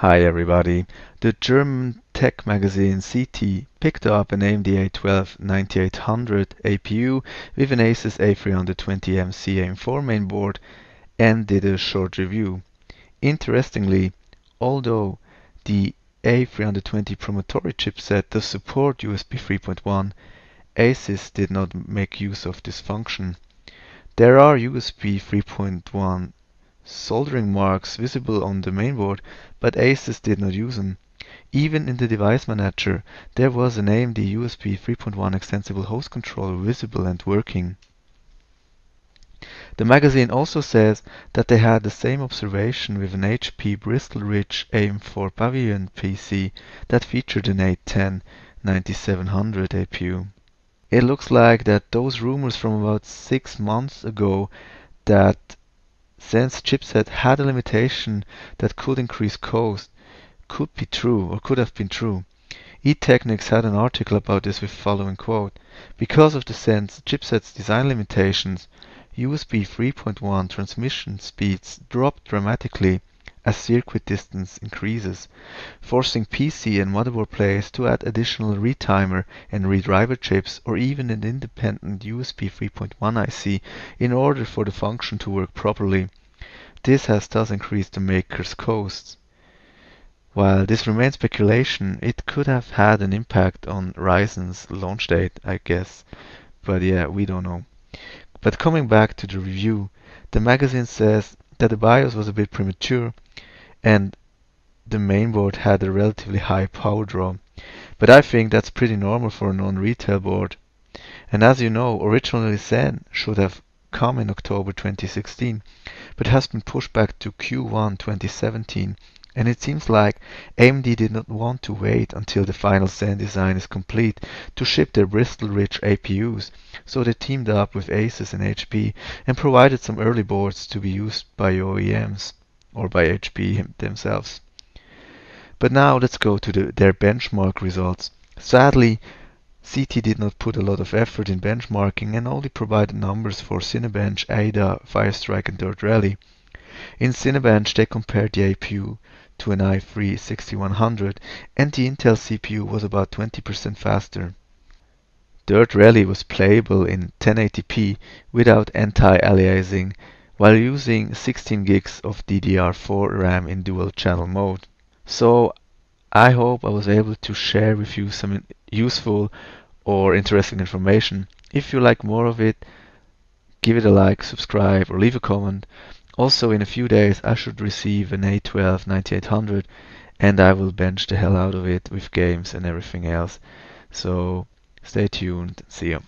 Hi everybody. The German tech magazine CT picked up an AMD A12 9800 APU with an Asus A320M-C AM4 mainboard and did a short review. Interestingly, although the A320 Promontory chipset does support USB 3.1, Asus did not make use of this function. There are USB 3.1 soldering marks visible on the mainboard, but Asus did not use them. Even in the device manager, there was an AMD USB 3.1 extensible host controller visible and working. The magazine also says that they had the same observation with an HP Bristol Ridge AM4 Pavilion PC that featured an A10 9700 APU. It looks like that those rumors from about six months ago that Zen's chipset had a limitation that could increase cost could be true or could have been true. eTeknix had an article about this with following quote, Because of the Zen's chipset's design limitations, USB 3.1 transmission speeds dropped dramatically as circuit distance increases, forcing PC and motherboard players to add additional retimer and redriver chips or even an independent USB 3.1 IC in order for the function to work properly. This has thus increased the maker's costs. While this remains speculation, it could have had an impact on Ryzen's launch date, I guess. But yeah, we don't know. But coming back to the review, the magazine says that the BIOS was a bit premature and the mainboard had a relatively high power draw. But I think that's pretty normal for a non-retail board. And as you know, originally Zen should have come in October 2016, but has been pushed back to Q1 2017. And it seems like AMD did not want to wait until the final Zen design is complete to ship their Bristol Ridge APUs, so they teamed up with Asus and HP and provided some early boards to be used by OEMs or by HP themselves. But now let's go to the, their benchmark results. Sadly, CT did not put a lot of effort in benchmarking and only provided numbers for Cinebench, Ada, Firestrike and Dirt Rally. In Cinebench they compared the APU to an i3 6100 and the Intel CPU was about 20% faster. Dirt Rally was playable in 1080p without anti-aliasing while using 16 gigs of DDR4 RAM in dual channel mode. So I hope I was able to share with you some useful or interesting information. If you like more of it, give it a like, subscribe or leave a comment. Also in a few days I should receive an A12 9800 and I will bench the hell out of it with games and everything else. So stay tuned. See ya.